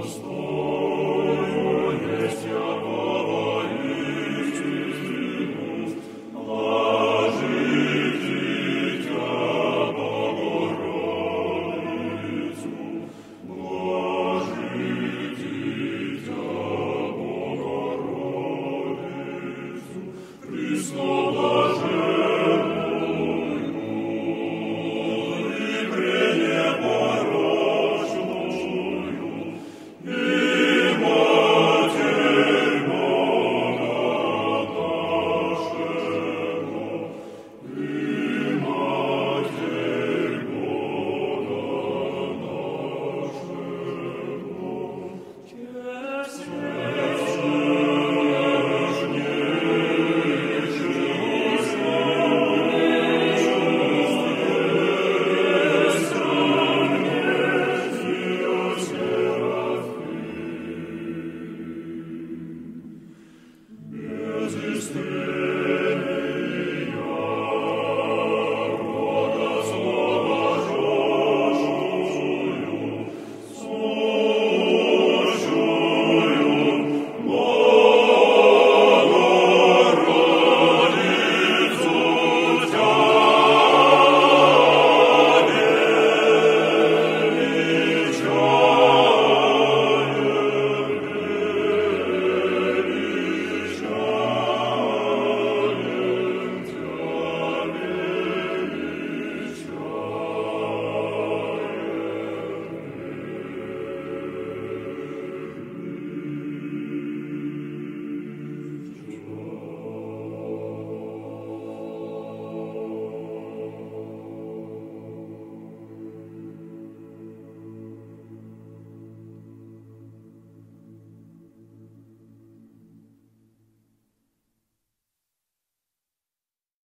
Christus.